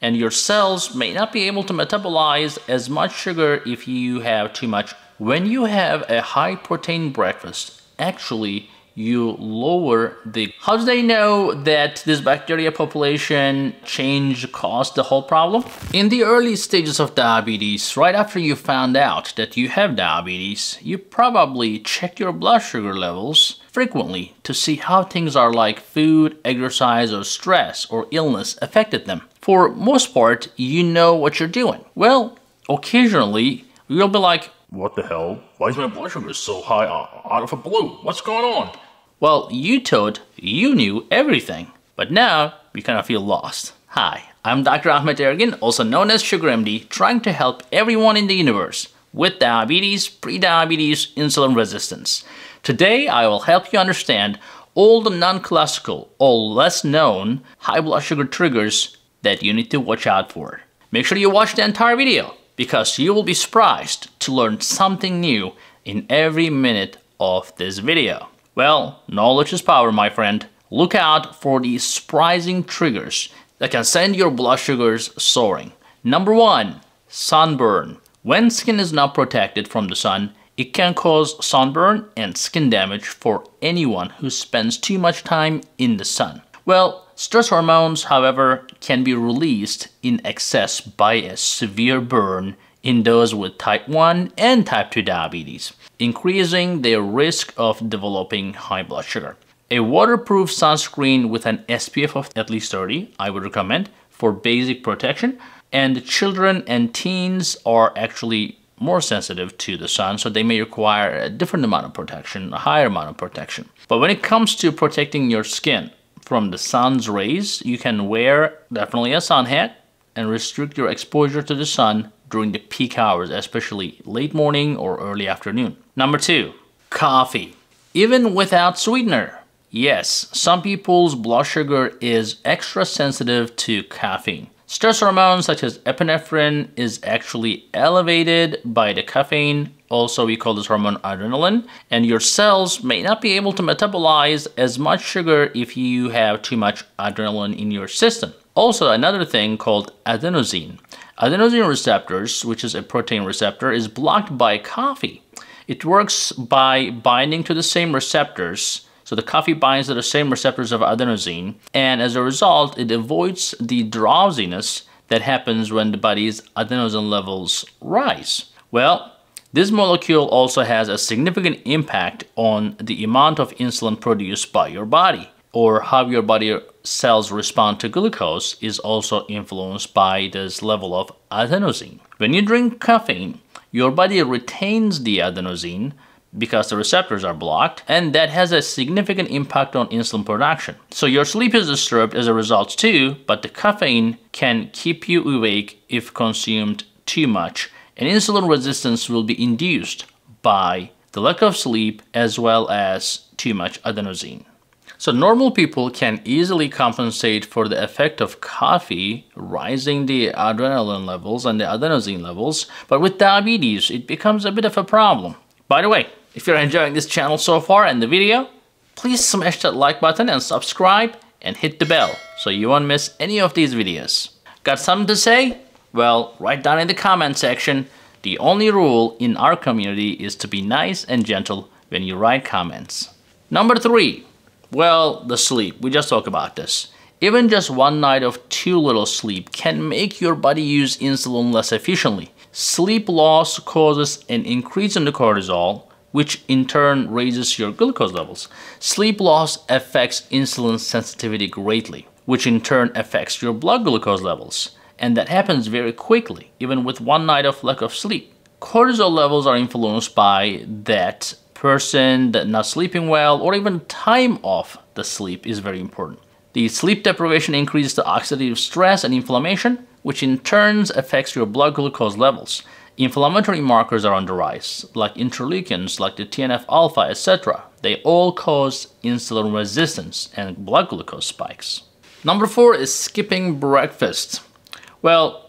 and your cells may not be able to metabolize as much sugar if you have too much. When you have a high protein breakfast, actually you lower the how do they know that this bacteria population change caused the whole problem in the early stages of diabetes right after you found out that you have diabetes you probably check your blood sugar levels frequently to see how things are like food exercise or stress or illness affected them for most part you know what you're doing well occasionally you'll be like what the hell? Why is my blood sugar so high out of a blue? What's going on? Well, you thought you knew everything, but now you kind of feel lost. Hi, I'm Dr. Ahmed Ergin, also known as Sugar MD, trying to help everyone in the universe with diabetes, prediabetes, insulin resistance. Today, I will help you understand all the non-classical or less known high blood sugar triggers that you need to watch out for. Make sure you watch the entire video because you will be surprised to learn something new in every minute of this video. Well, knowledge is power, my friend. Look out for these surprising triggers that can send your blood sugars soaring. Number one, sunburn. When skin is not protected from the sun, it can cause sunburn and skin damage for anyone who spends too much time in the sun. Well, stress hormones, however, can be released in excess by a severe burn in those with type 1 and type 2 diabetes, increasing their risk of developing high blood sugar. A waterproof sunscreen with an SPF of at least 30 I would recommend for basic protection and children and teens are actually more sensitive to the sun, so they may require a different amount of protection, a higher amount of protection. But when it comes to protecting your skin, from the sun's rays, you can wear definitely a sun hat and restrict your exposure to the sun during the peak hours, especially late morning or early afternoon. Number two, coffee. Even without sweetener. Yes, some people's blood sugar is extra sensitive to caffeine. Stress hormones such as epinephrine is actually elevated by the caffeine. Also, we call this hormone adrenaline. And your cells may not be able to metabolize as much sugar if you have too much adrenaline in your system. Also, another thing called adenosine. Adenosine receptors, which is a protein receptor, is blocked by coffee. It works by binding to the same receptors so the coffee binds to the same receptors of adenosine, and as a result, it avoids the drowsiness that happens when the body's adenosine levels rise. Well, this molecule also has a significant impact on the amount of insulin produced by your body, or how your body cells respond to glucose is also influenced by this level of adenosine. When you drink caffeine, your body retains the adenosine, because the receptors are blocked and that has a significant impact on insulin production. So your sleep is disturbed as a result too, but the caffeine can keep you awake if consumed too much and insulin resistance will be induced by the lack of sleep as well as too much adenosine. So normal people can easily compensate for the effect of coffee rising the adrenaline levels and the adenosine levels, but with diabetes it becomes a bit of a problem. By the way, if you're enjoying this channel so far and the video, please smash that like button and subscribe and hit the bell so you won't miss any of these videos. Got something to say? Well, write down in the comment section. The only rule in our community is to be nice and gentle when you write comments. Number three, well, the sleep. We just talked about this. Even just one night of too little sleep can make your body use insulin less efficiently. Sleep loss causes an increase in the cortisol, which in turn raises your glucose levels. Sleep loss affects insulin sensitivity greatly, which in turn affects your blood glucose levels. And that happens very quickly, even with one night of lack of sleep. Cortisol levels are influenced by that person that not sleeping well or even time off the sleep is very important. The sleep deprivation increases the oxidative stress and inflammation, which in turn affects your blood glucose levels. Inflammatory markers are on the rise, like interleukins, like the TNF-alpha, etc. They all cause insulin resistance and blood glucose spikes. Number four is skipping breakfast. Well,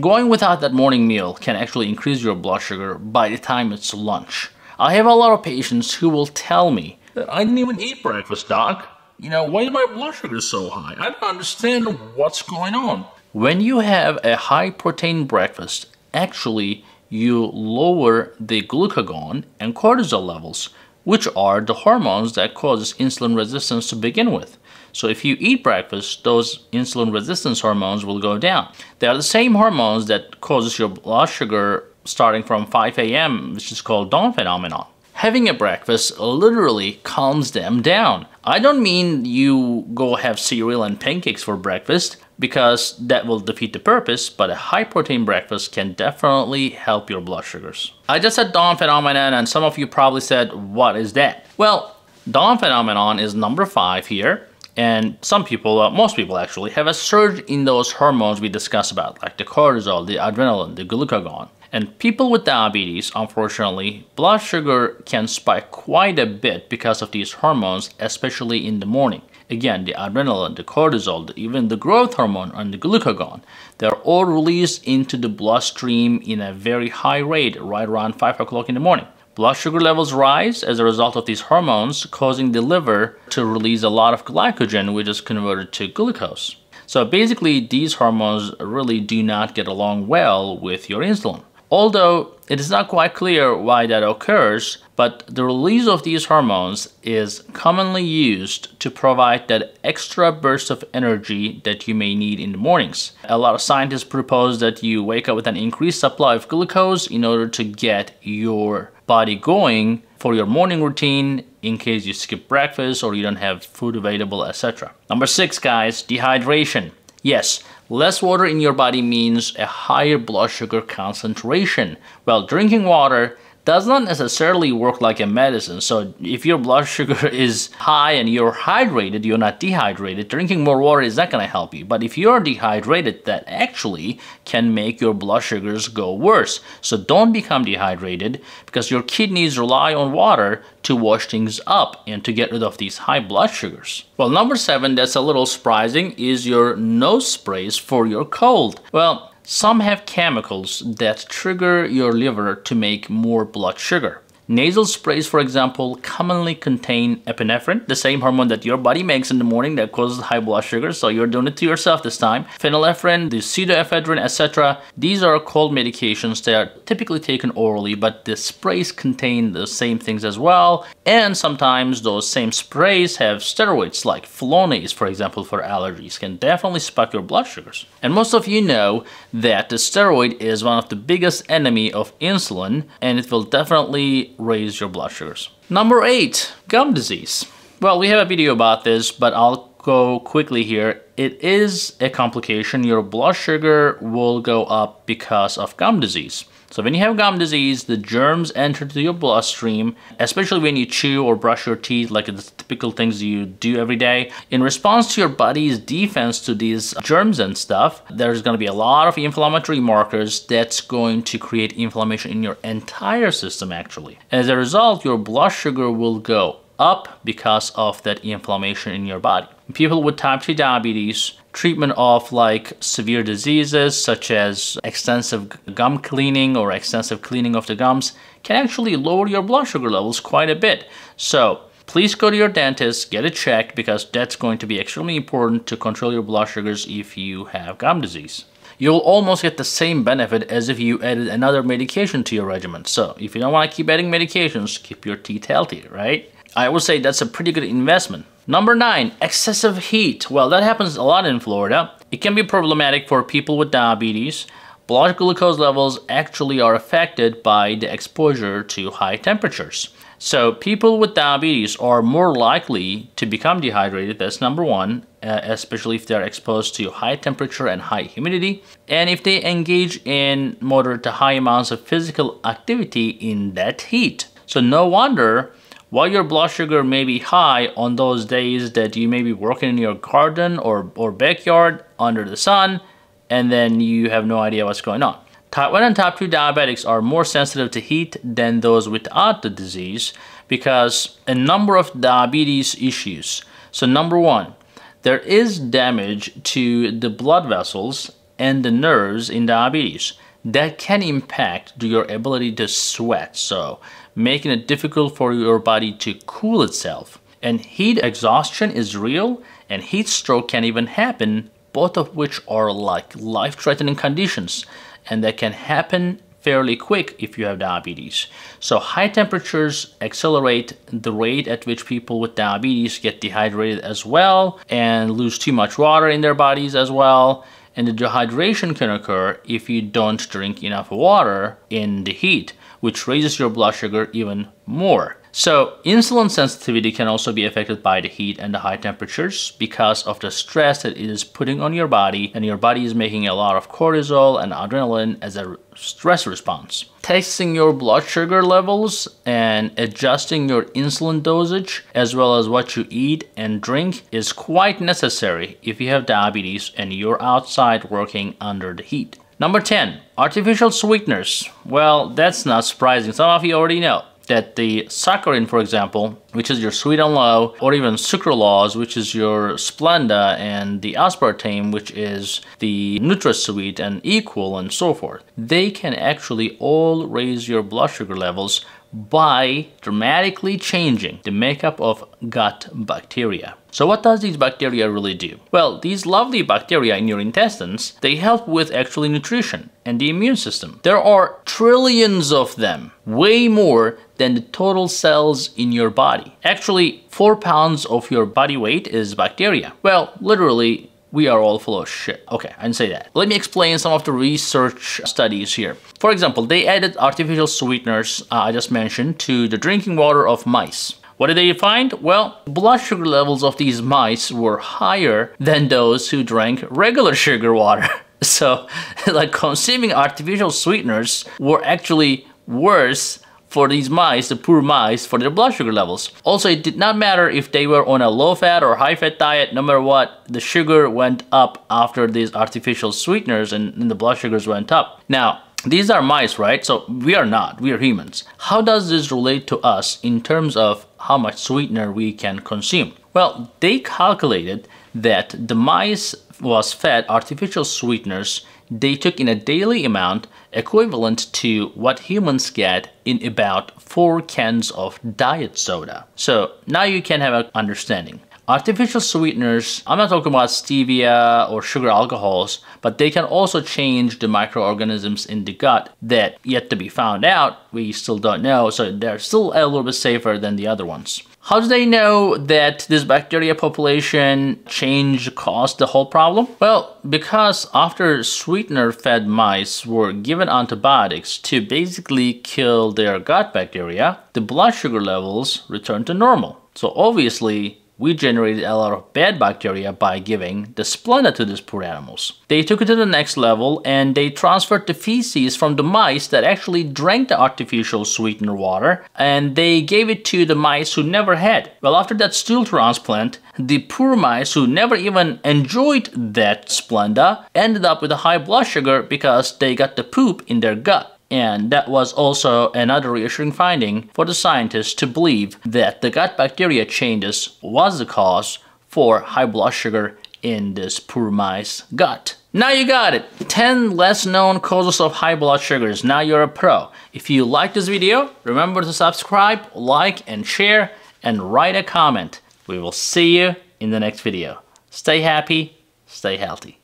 going without that morning meal can actually increase your blood sugar by the time it's lunch. I have a lot of patients who will tell me that I didn't even eat breakfast, doc. You know, why is my blood sugar so high? I don't understand what's going on. When you have a high protein breakfast, actually you lower the glucagon and cortisol levels, which are the hormones that causes insulin resistance to begin with. So if you eat breakfast, those insulin resistance hormones will go down. They are the same hormones that causes your blood sugar starting from 5 a.m., which is called dawn phenomenon. Having a breakfast literally calms them down. I don't mean you go have cereal and pancakes for breakfast because that will defeat the purpose, but a high protein breakfast can definitely help your blood sugars. I just said dawn phenomenon and some of you probably said, what is that? Well, dawn phenomenon is number five here and some people, uh, most people actually, have a surge in those hormones we discussed about, like the cortisol, the adrenaline, the glucagon. And people with diabetes, unfortunately, blood sugar can spike quite a bit because of these hormones, especially in the morning. Again, the adrenaline, the cortisol, even the growth hormone and the glucagon, they're all released into the bloodstream in a very high rate right around 5 o'clock in the morning. Blood sugar levels rise as a result of these hormones, causing the liver to release a lot of glycogen, which is converted to glucose. So basically, these hormones really do not get along well with your insulin. Although it is not quite clear why that occurs, but the release of these hormones is commonly used to provide that extra burst of energy that you may need in the mornings. A lot of scientists propose that you wake up with an increased supply of glucose in order to get your body going for your morning routine in case you skip breakfast or you don't have food available, etc. Number six, guys, dehydration. Yes, less water in your body means a higher blood sugar concentration. while drinking water does not necessarily work like a medicine. So if your blood sugar is high and you're hydrated, you're not dehydrated, drinking more water is not going to help you. But if you're dehydrated, that actually can make your blood sugars go worse. So don't become dehydrated because your kidneys rely on water to wash things up and to get rid of these high blood sugars. Well, number seven, that's a little surprising, is your nose sprays for your cold. Well, some have chemicals that trigger your liver to make more blood sugar. Nasal sprays, for example, commonly contain epinephrine, the same hormone that your body makes in the morning that causes high blood sugar, so you're doing it to yourself this time. Phenylephrine, the pseudoephedrine, etc. These are cold medications that are typically taken orally, but the sprays contain the same things as well. And sometimes those same sprays have steroids like Flonase, for example, for allergies, can definitely spike your blood sugars. And most of you know that the steroid is one of the biggest enemy of insulin, and it will definitely raise your blood sugars. Number eight, gum disease. Well, we have a video about this, but I'll go quickly here. It is a complication. Your blood sugar will go up because of gum disease. So when you have gum disease, the germs enter to your bloodstream, especially when you chew or brush your teeth, like the typical things you do every day. In response to your body's defense to these germs and stuff, there's going to be a lot of inflammatory markers that's going to create inflammation in your entire system actually. As a result, your blood sugar will go up because of that inflammation in your body. People with type 2 diabetes, treatment of like severe diseases such as extensive gum cleaning or extensive cleaning of the gums can actually lower your blood sugar levels quite a bit. So please go to your dentist, get it checked because that's going to be extremely important to control your blood sugars if you have gum disease. You'll almost get the same benefit as if you added another medication to your regimen. So if you don't want to keep adding medications, keep your teeth healthy, right? I would say that's a pretty good investment. Number nine, excessive heat. Well, that happens a lot in Florida. It can be problematic for people with diabetes. Blood glucose levels actually are affected by the exposure to high temperatures. So people with diabetes are more likely to become dehydrated, that's number one, uh, especially if they're exposed to high temperature and high humidity, and if they engage in moderate to high amounts of physical activity in that heat. So no wonder while your blood sugar may be high on those days that you may be working in your garden or, or backyard under the sun, and then you have no idea what's going on. Type 1 and type 2 diabetics are more sensitive to heat than those without the disease because a number of diabetes issues. So number one, there is damage to the blood vessels and the nerves in diabetes that can impact your ability to sweat. So making it difficult for your body to cool itself. And heat exhaustion is real and heat stroke can even happen both of which are like life-threatening conditions and that can happen fairly quick if you have diabetes. So high temperatures accelerate the rate at which people with diabetes get dehydrated as well and lose too much water in their bodies as well. And the dehydration can occur if you don't drink enough water in the heat, which raises your blood sugar even more. So insulin sensitivity can also be affected by the heat and the high temperatures because of the stress that it is putting on your body and your body is making a lot of cortisol and adrenaline as a stress response. Testing your blood sugar levels and adjusting your insulin dosage as well as what you eat and drink is quite necessary if you have diabetes and you're outside working under the heat. Number 10, artificial sweeteners. Well, that's not surprising. Some of you already know that the saccharin, for example, which is your sweet and low, or even sucralose, which is your Splenda, and the aspartame, which is the NutraSweet and Equal, and so forth, they can actually all raise your blood sugar levels by dramatically changing the makeup of gut bacteria. So what does these bacteria really do? Well, these lovely bacteria in your intestines, they help with actually nutrition and the immune system. There are trillions of them, way more than the total cells in your body. Actually, 4 pounds of your body weight is bacteria. Well, literally we are all full of shit. Okay, I didn't say that. Let me explain some of the research studies here. For example, they added artificial sweeteners, uh, I just mentioned, to the drinking water of mice. What did they find? Well, blood sugar levels of these mice were higher than those who drank regular sugar water. so, like consuming artificial sweeteners were actually worse for these mice, the poor mice, for their blood sugar levels. Also, it did not matter if they were on a low-fat or high-fat diet, no matter what, the sugar went up after these artificial sweeteners and, and the blood sugars went up. Now, these are mice, right? So we are not, we are humans. How does this relate to us in terms of how much sweetener we can consume? Well, they calculated that the mice was fed artificial sweeteners they took in a daily amount equivalent to what humans get in about 4 cans of diet soda. So now you can have an understanding. Artificial sweeteners, I'm not talking about stevia or sugar alcohols, but they can also change the microorganisms in the gut that yet to be found out. We still don't know, so they're still a little bit safer than the other ones. How do they know that this bacteria population change caused the whole problem? Well, because after sweetener-fed mice were given antibiotics to basically kill their gut bacteria, the blood sugar levels returned to normal. So obviously, we generated a lot of bad bacteria by giving the Splenda to these poor animals. They took it to the next level and they transferred the feces from the mice that actually drank the artificial sweetener water and they gave it to the mice who never had. Well, after that stool transplant, the poor mice who never even enjoyed that Splenda ended up with a high blood sugar because they got the poop in their gut. And that was also another reassuring finding for the scientists to believe that the gut bacteria changes was the cause for high blood sugar in this poor mice gut. Now you got it. 10 less known causes of high blood sugars. Now you're a pro. If you like this video, remember to subscribe, like, and share, and write a comment. We will see you in the next video. Stay happy, stay healthy.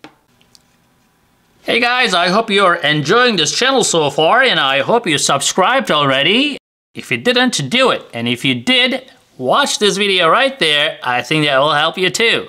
Hey guys, I hope you're enjoying this channel so far and I hope you subscribed already. If you didn't, do it. And if you did, watch this video right there. I think that will help you too.